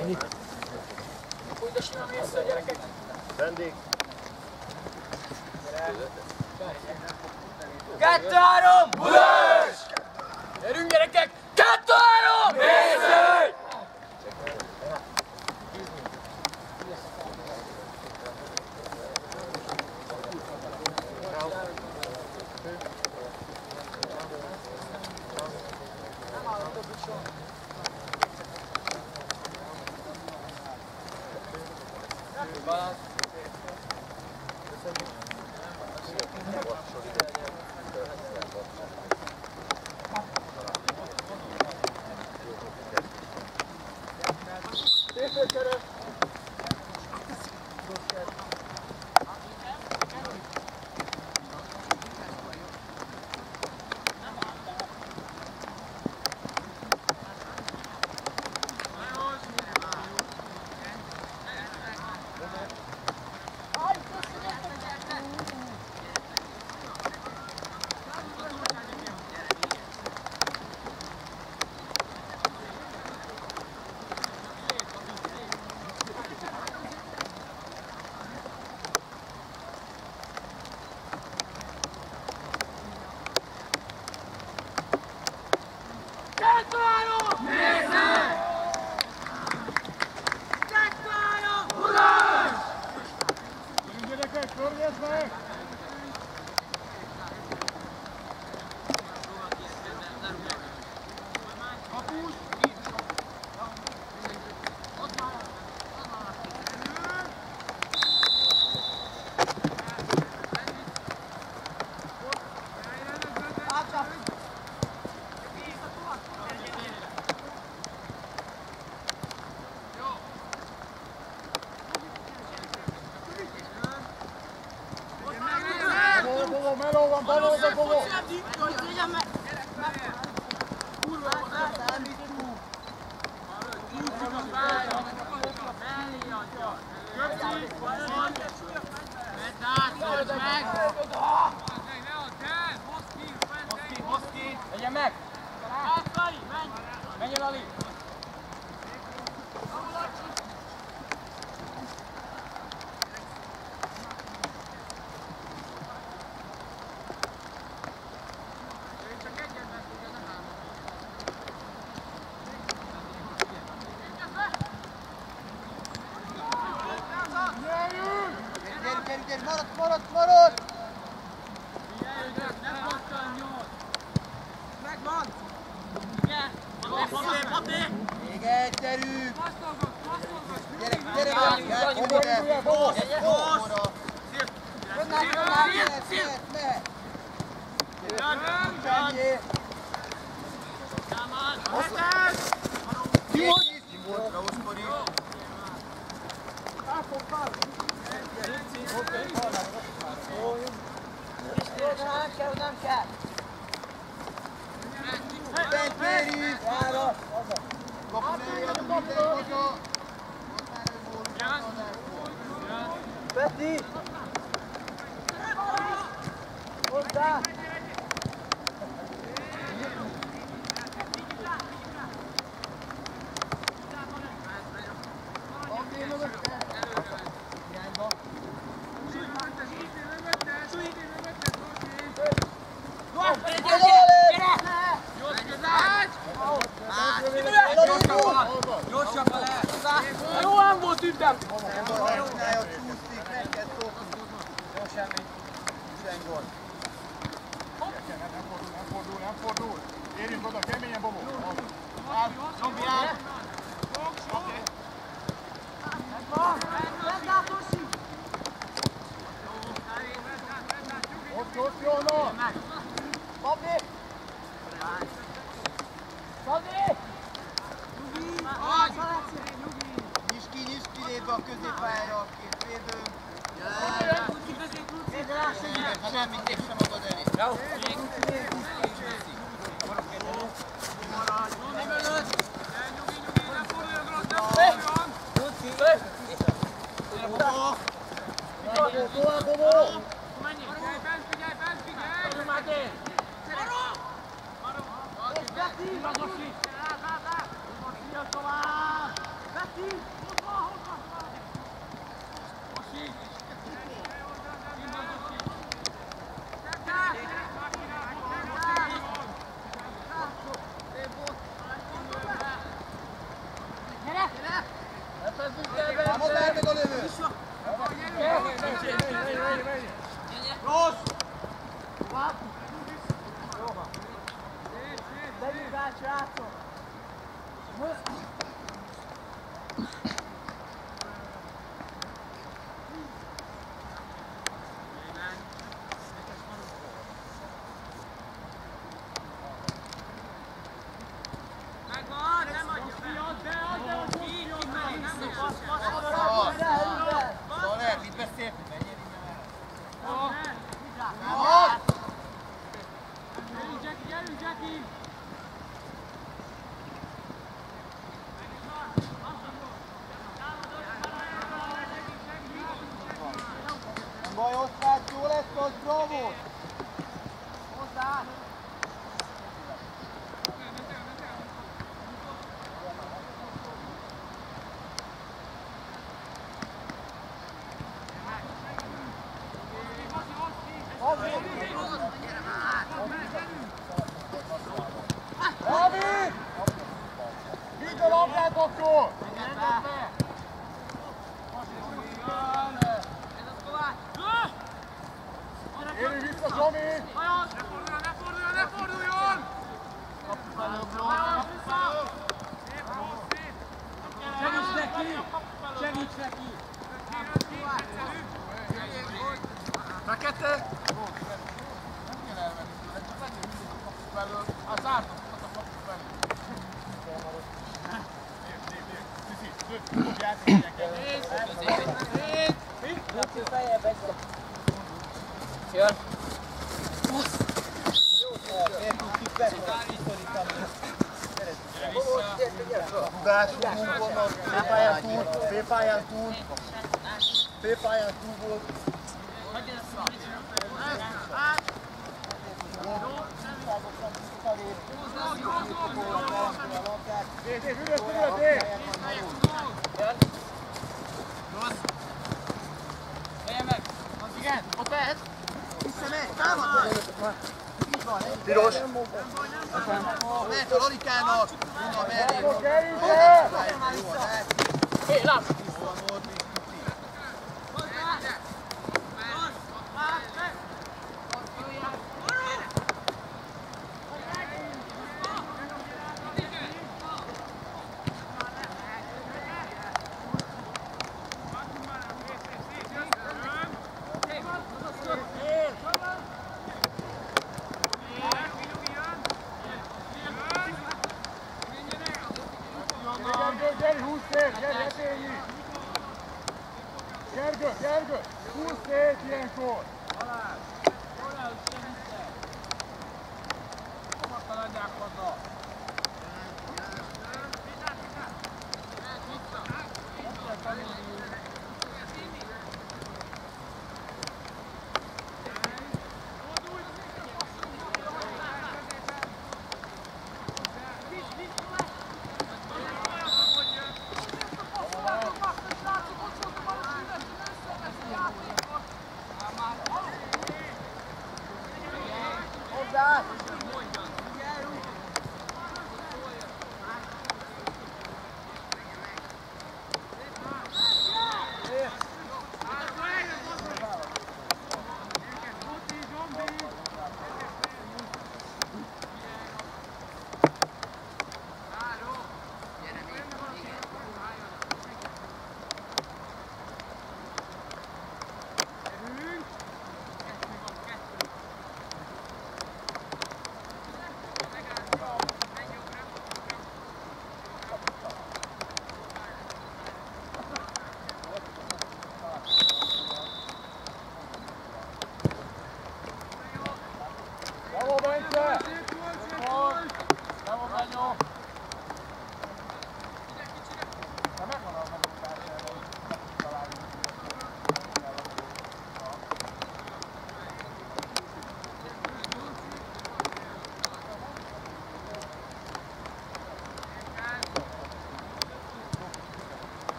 Ennyi? Fújtasd már vissza a gyereket! Vendég! Kettő, három! Bulás! Gyerünk gyerekek! Kettő, három! Nézzük! こも。kell, hogy nem kell. Bent kérjük, ára. Kapu elé a mindenkoga. Ott már ő volt. Peti!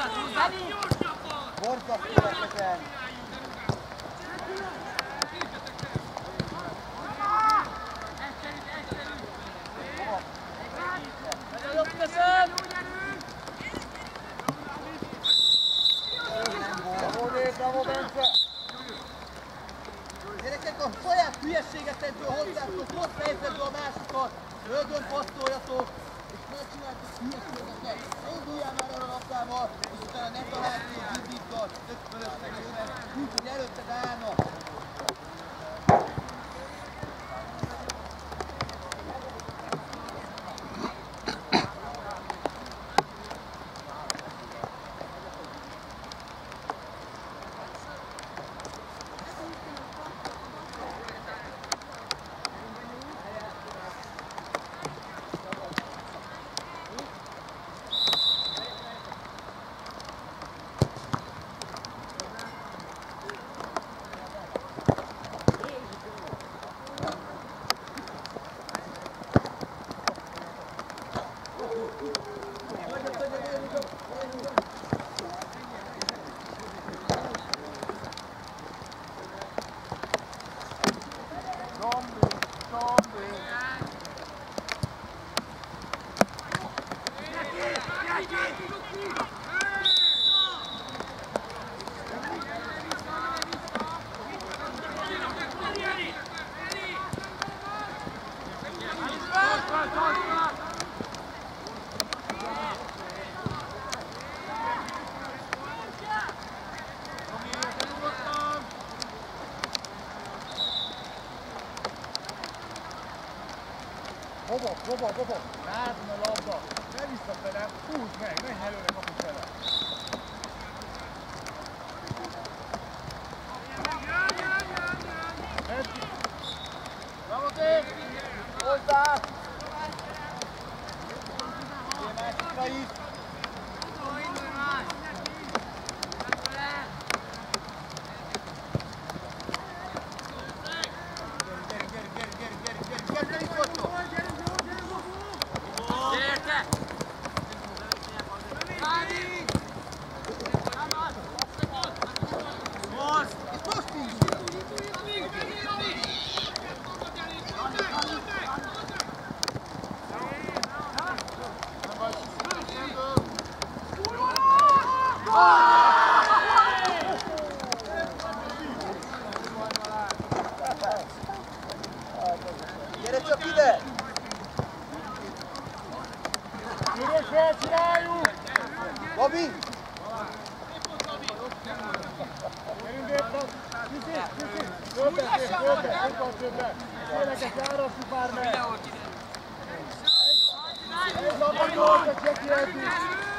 Forza, forza, forza. Bobo, Bobo, Bobo! Látom Hozzatok ide! Üresre csináljuk! Gabi! Gyerünk be, kicsit, kicsit! Jól tettél, jól tettél, sokkal többen! Féleket elrasszuk már meg! Egy labda jól, hogy csak jelentünk!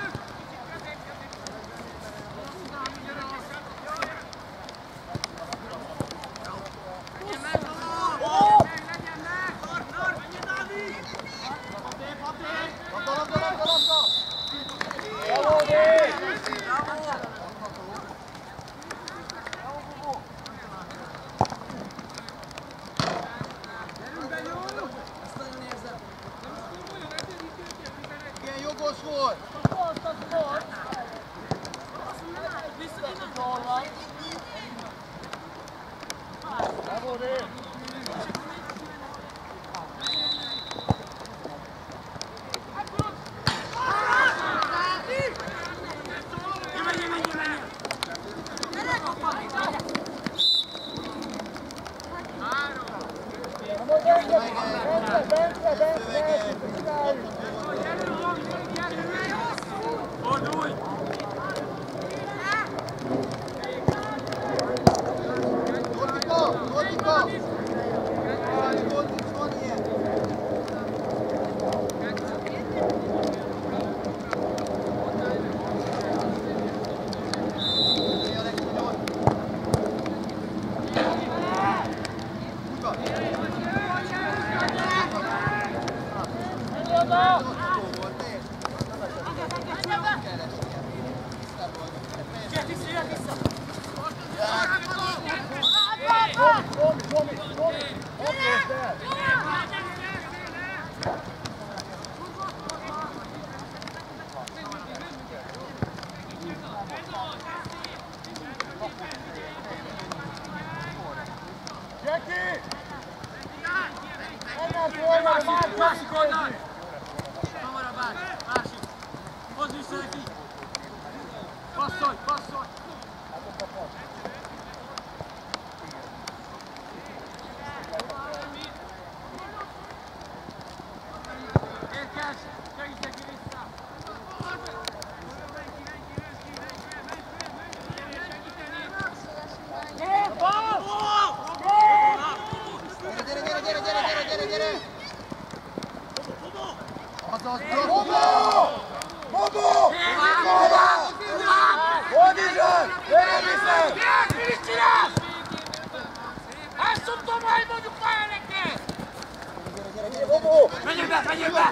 be, menjél be!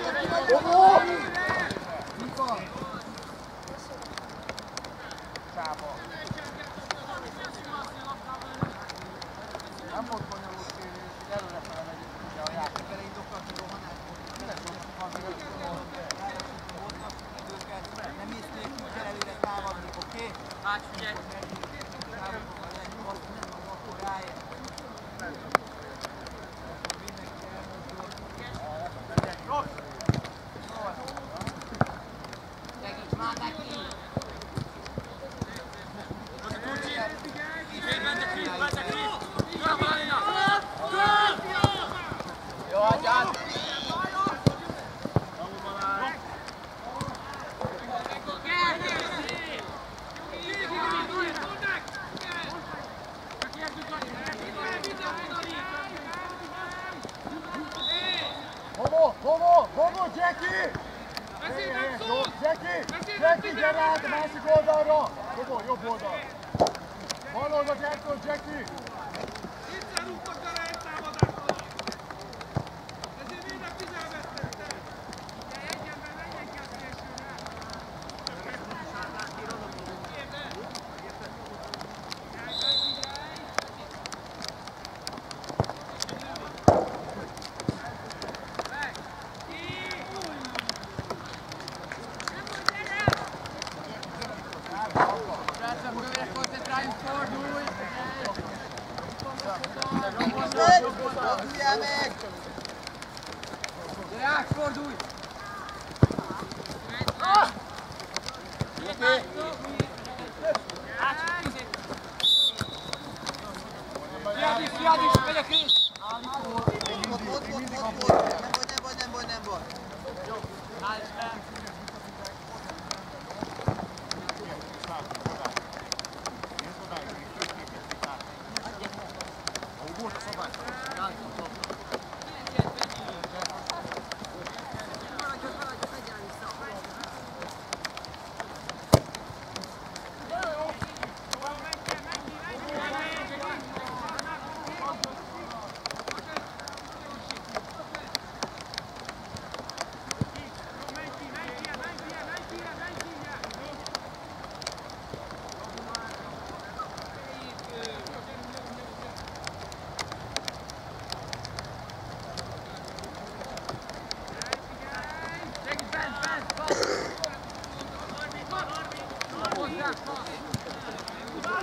Dobó! Mikor? Sába. Nem volt bonyolult kérés, hogy előrefele megyünk ugye a játék. Elindoklatni rohanás volt. Tényleg van meg előtt. Nem észnék, hogy előre támadni, oké? Hát figyelj!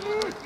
Gyerünk,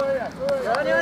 Oh, yeah. Oh, yeah.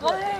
Go ahead.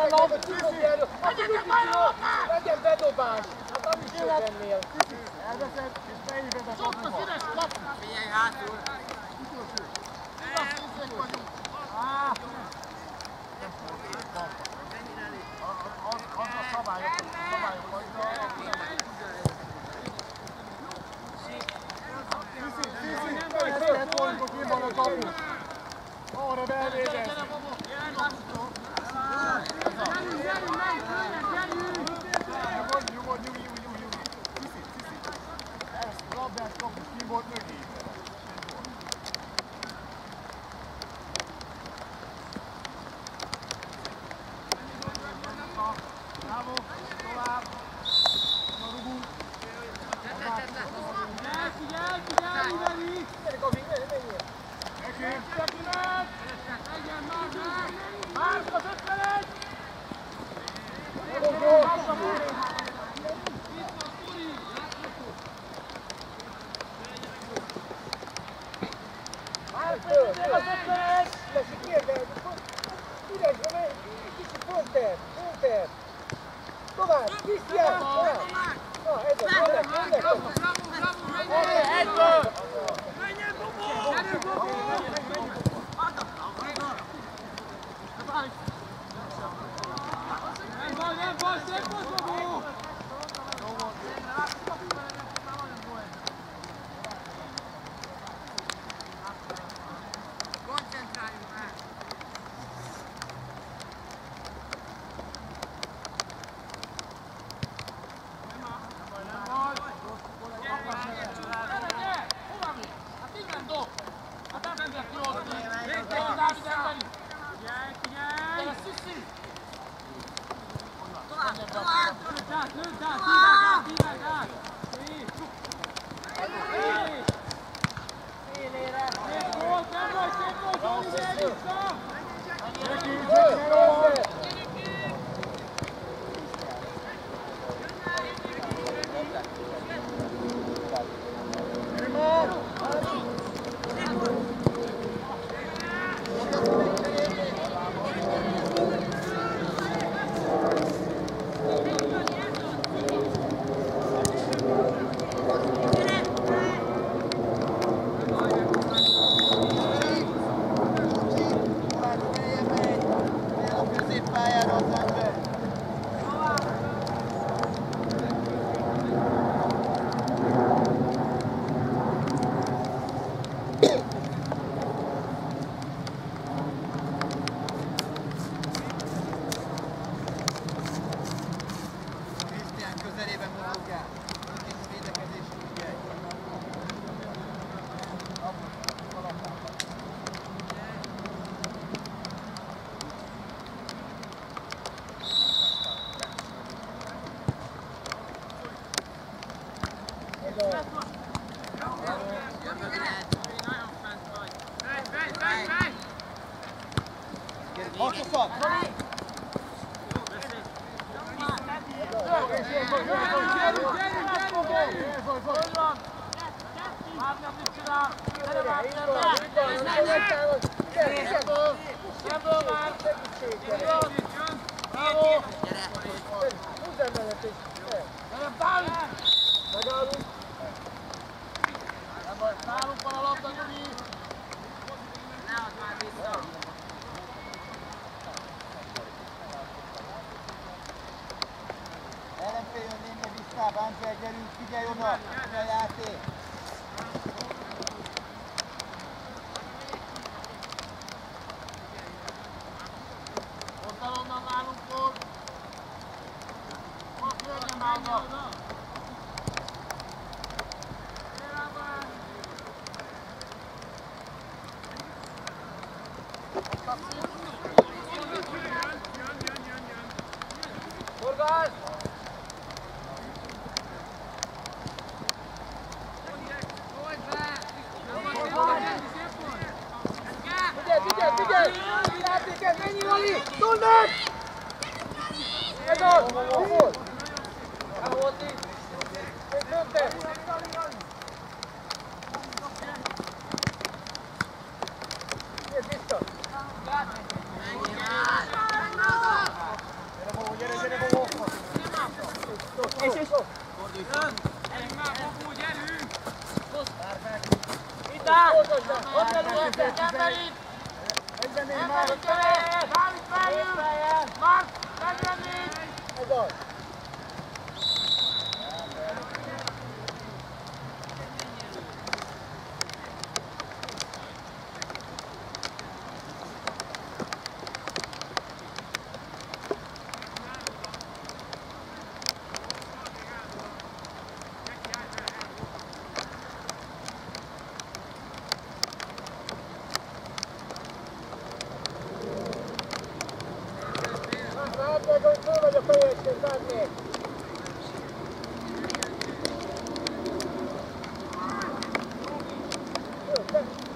Hajrá, Küzsi! Legyetek már lopák! Legyen bedobás! Hát nem is jól ennél. Elveszed, és beíved a kapba. Sok az üres kapu! Figyelj hátul! Kicsit vagyunk! Ah! Az a szabályok, a szabályok, az a... Küzsi, Küzsi! Ezt kell toljuk, mi van a kaput! Arra belvédezd! Labdás kapus, ki volt mögé? Jó, te-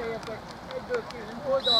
figyeljetek, egyből kérünk oldal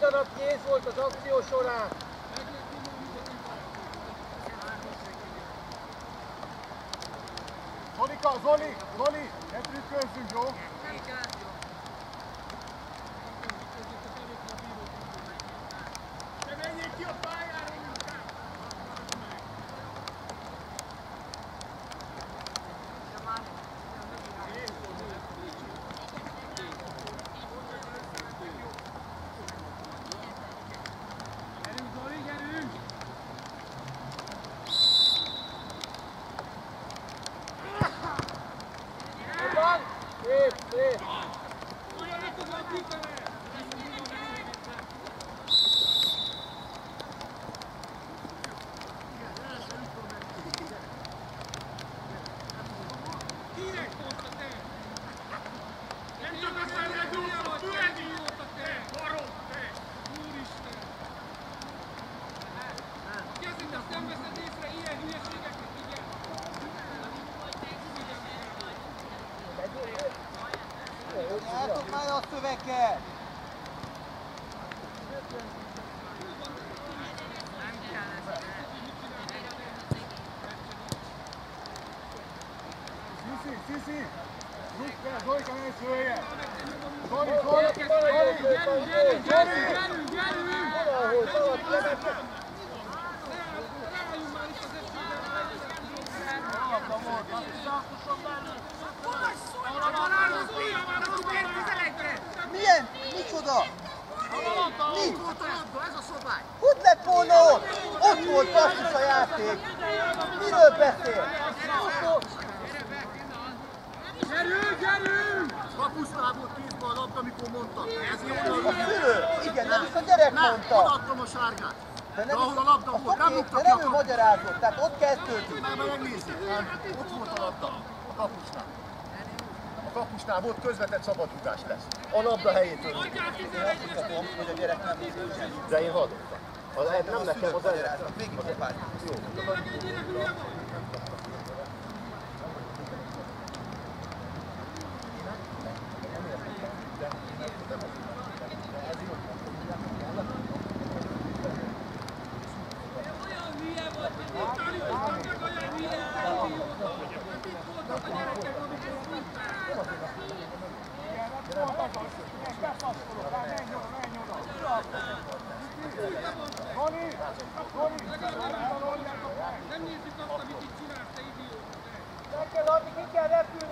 Ugyanaz kész volt az akció során. Zolika, Zoli, Zoli, ne trükközzünk, jó?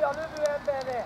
要的是外卖的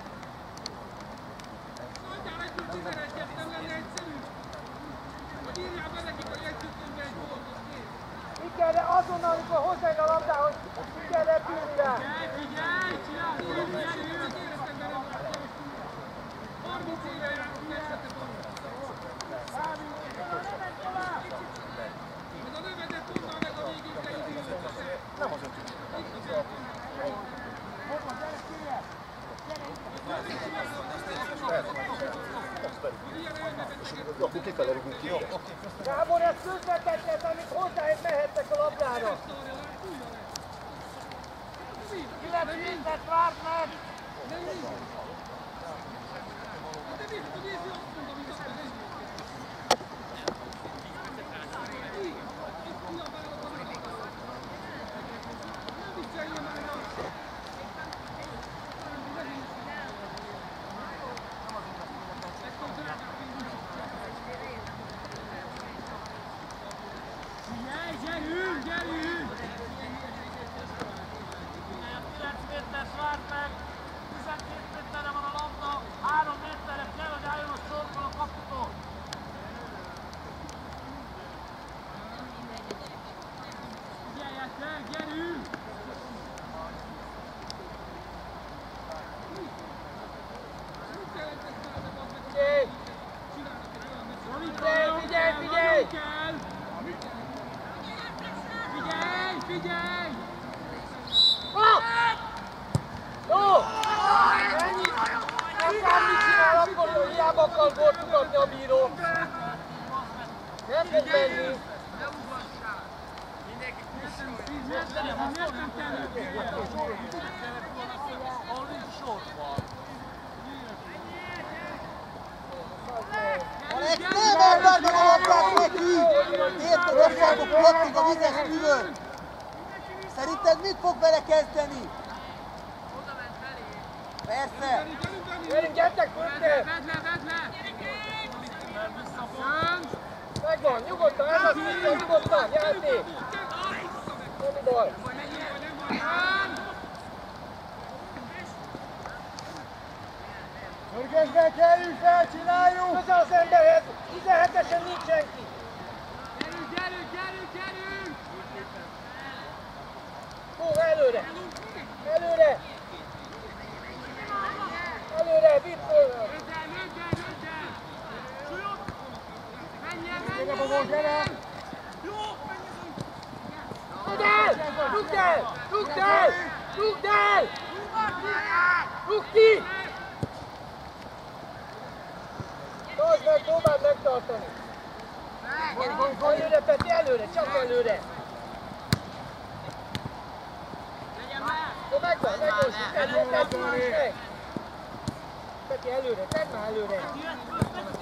előre, tedd már előre!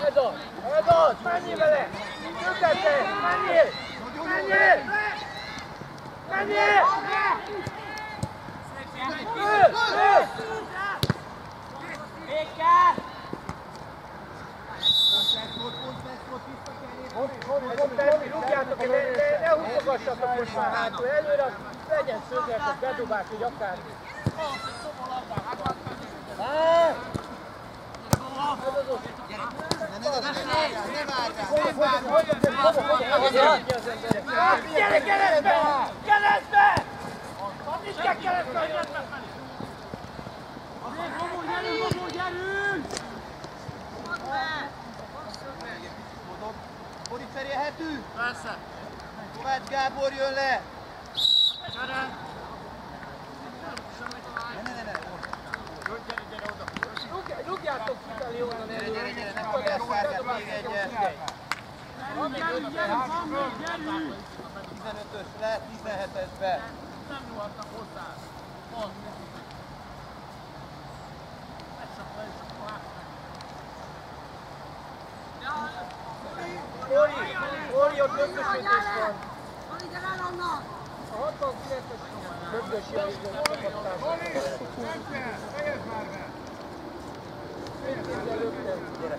Ez az! Ez az! Menjél vele! Yeah. Gyere, keresztbe! Keresztbe! Addig kell keresztbe, hogy rendbe menni! Robo, gyerünk, Robo, gyerünk! Mondd be! Fordít cserélhető? Persze. Kovács Gábor jön le! Gyere! Ne, ne, ne, ne! Gyere, gyere oda! Rúgjátok kifelé onnan elő! Gyere, gyere, gyere! Kell elszárgálni, még egyet. 15-ös le, 17-esbe. Nem nyúlhatnak hozzá. Pont. Megszakva és akkor hát. Óri, Óri, ott ötösítés van. A 69-es dögös jelző kapatás. Oli, nem kell, fejezd már be! Gyere.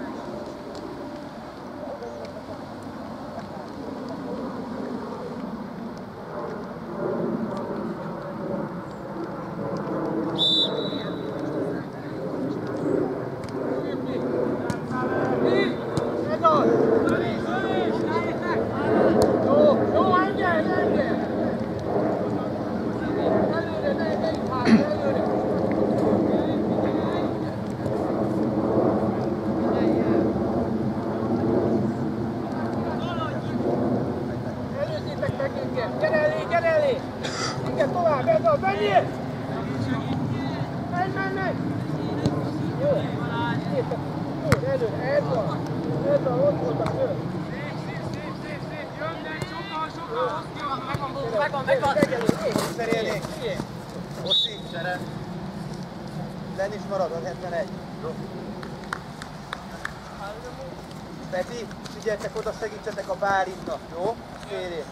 Peti, figyeljetek oda, segítsetek a Bálintnak, jó? Félé.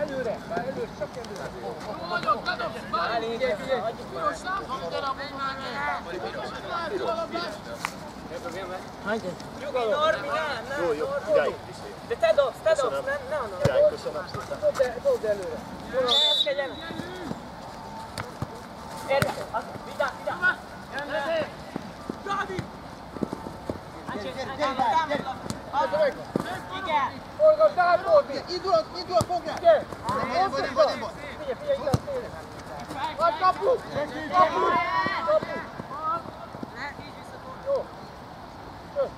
Előre, előre, csak előre! Nagyon, bedobd, Bálint. Figyelj! Piros nem fog darab Nyugalom! Normi, nem, nem, Jó, jó, idáig. De te dobsz, te dobsz, nem, ne onnan. Király, köszönöm szépen. Dobd, el- dobd előre! Ehhez kell gyere. Gyere, az, vigyázz, vigyázz. Az meg! Igen. Forgasd át, Norbi! Indul, a- indul a fogás! Igen! Nem baj, nem baj, nem baj. Figyelj, figyelj, ide a szélre! Vagy kapu! Kapu! Kapu! Jó! Jó!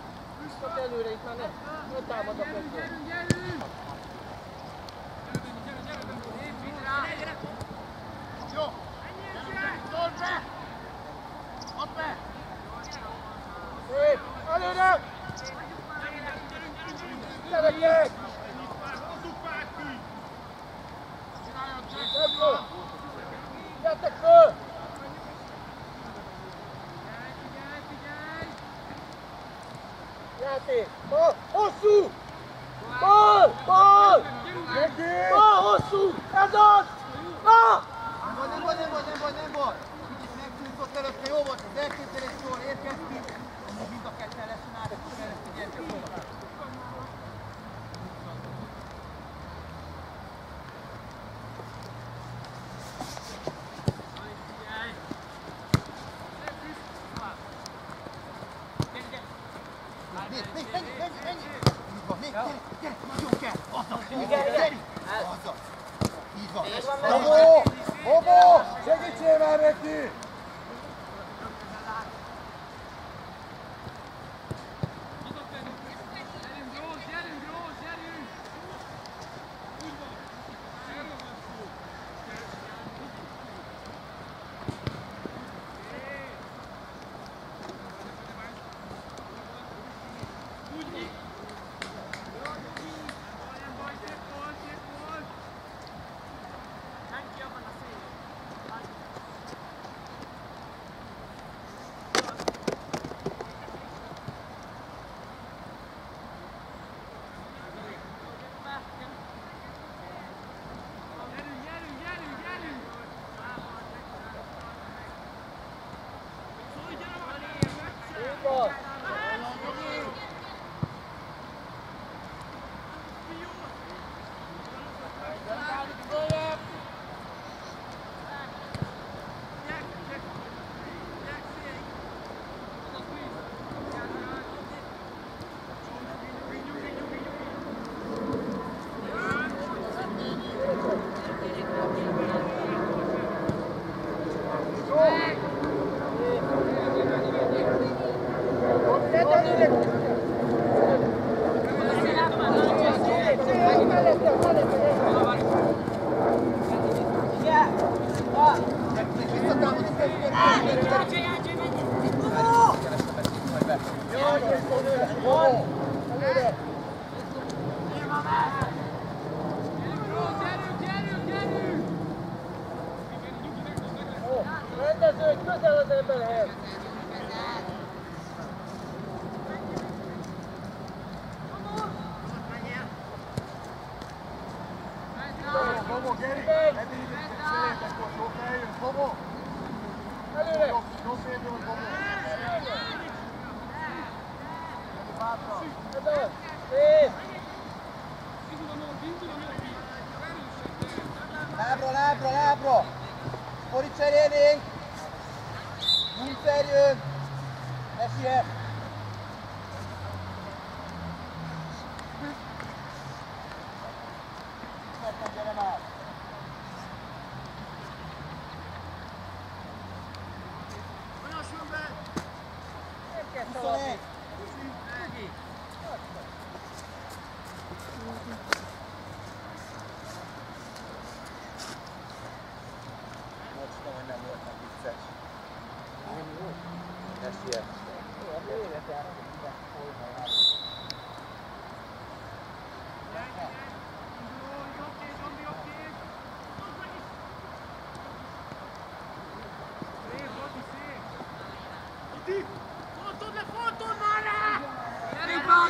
Csak előre itt már nem! Ne támad a kettő! Jó. Told be. Add be. Szép! Előre! Gyerekek!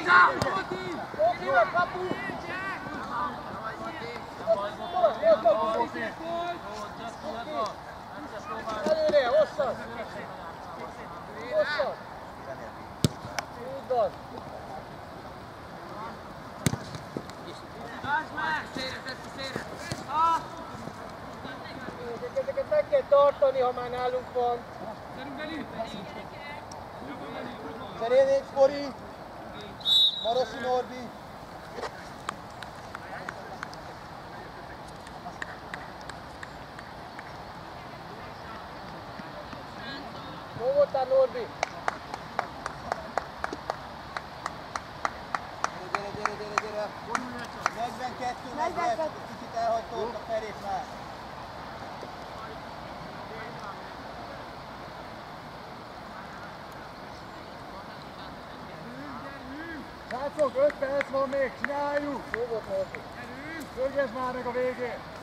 America! 40 kicsit elhagytoltuk a felét már. Srácok, 5 perc van még, csináljuk! Jó volt, Gyerünk! Pörgesd már meg a végén!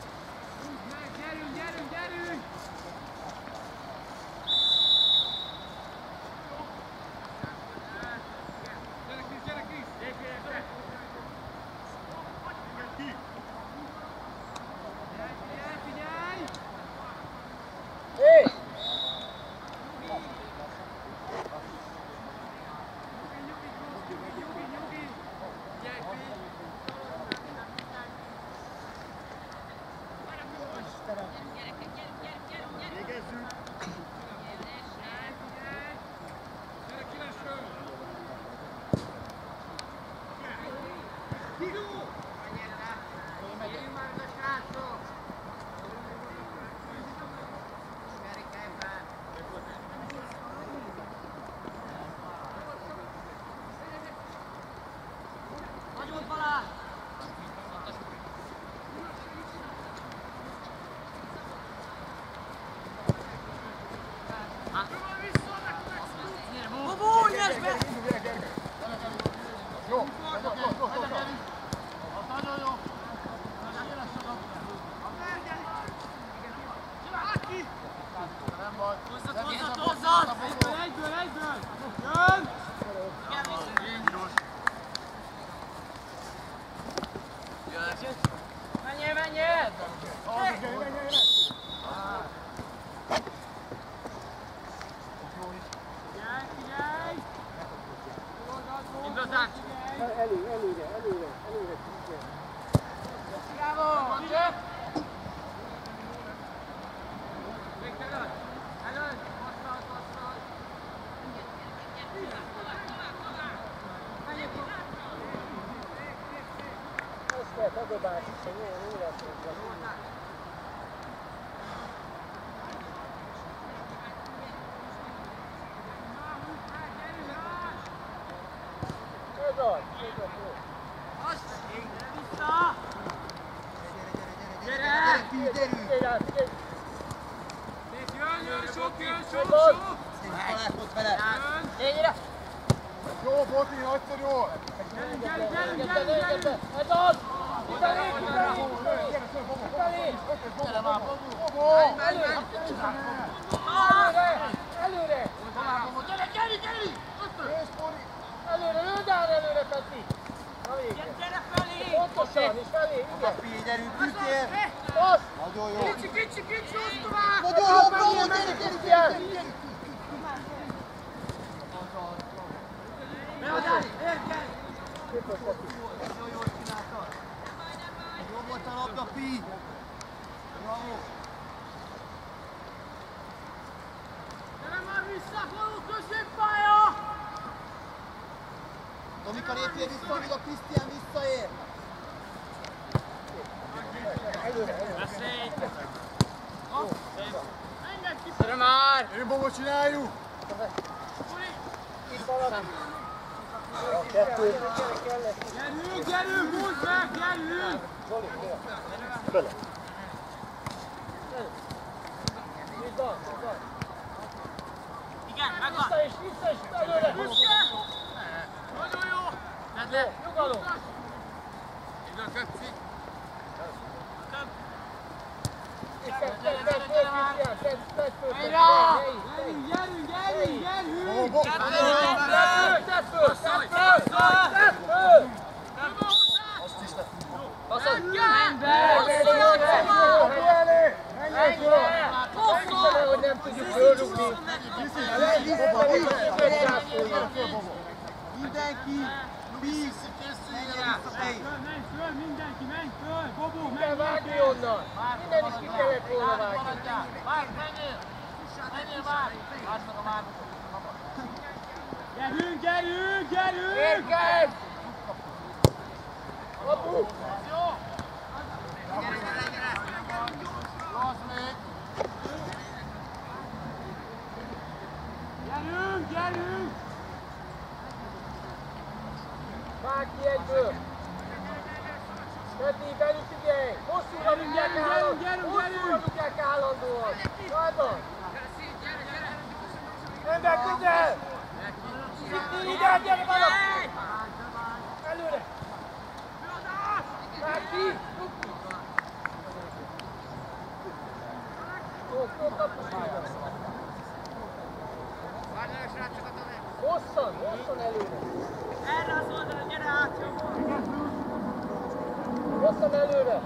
Batas. Pontosan, és felé, igen. Pi, gyerünk, küzdjél. Passz! Nagyon jó. Kicsi, kicsi, kicsi, oszd tovább! Nagyon jó, bravo, gyerünk, gyerünk, gyerünk, gyerünk. Jó volt a labda, Pi. Bravo. Gyere már vissza, falú középpálya! Tomika lépjél vissza, amíg a Krisztián visszaér. Engedd ki! Gyere már! Én Bobo csináljuk! Gyerünk, gyerünk, húzd meg, gyerünk! Igen, megvan! Vissza és vissza és előre! Büszke! Hadi yukarı. İlhan kaçsın. Mindenki! Pi, menjen vissza, Pi. Menj föl, mindenki, menj föl! Bobó, Ki kell menj vágni onnan. Innen is ki kellett volna vágni. Várj, menjél! Menjél, várj! Várj meg a városot! Gyerünk, gyerünk, gyerünk! Érkezd! Apu! Jó! Gyerünk, gyerünk! Vág ki egyből! Peti, belül figyelj! Hosszúra Gyerünk, rúgják gyerünk, állandóan! gyerünk, Hosszúra gyerünk! rúgják állandóan! Rajban! Ember, közel! Itt ide, gyere valaki! Előre! Vág ki! Jó, jó, kapussága! Hosszan, hosszan előre! Erre az oldalra, gyere át, jobbra! Hosszan előre!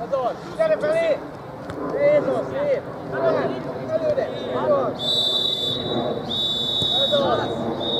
Adol, gyere felé! Jézus, szép! Előre! Előre! Adol! Adol!